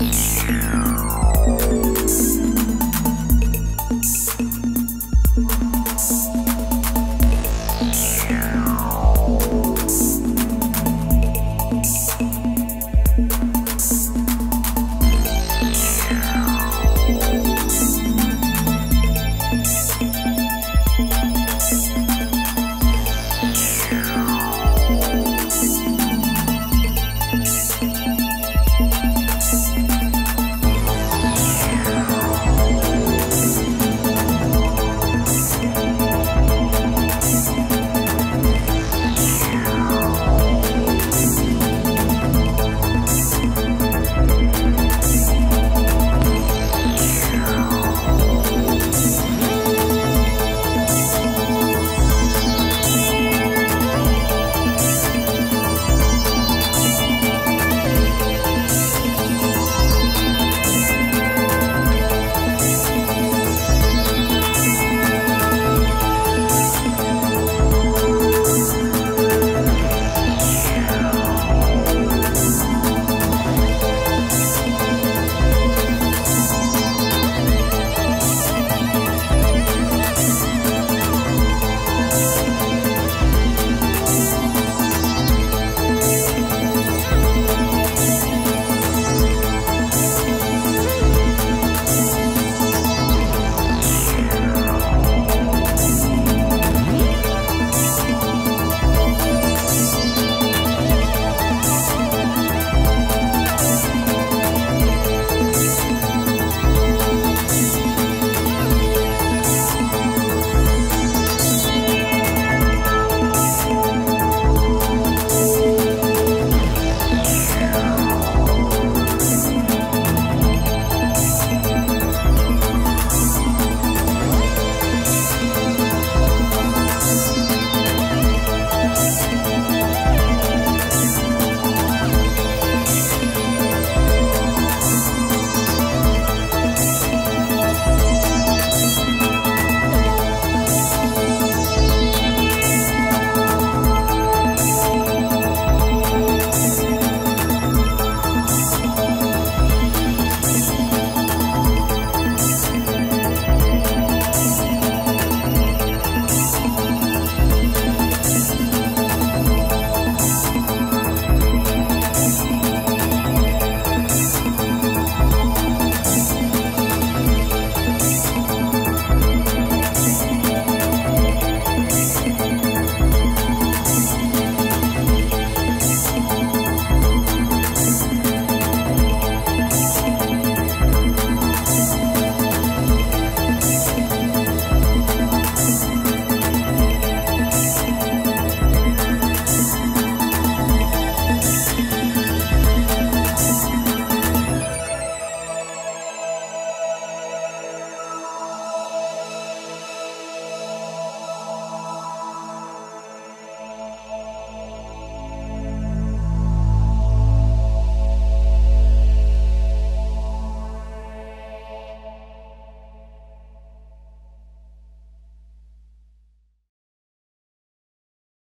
Bye.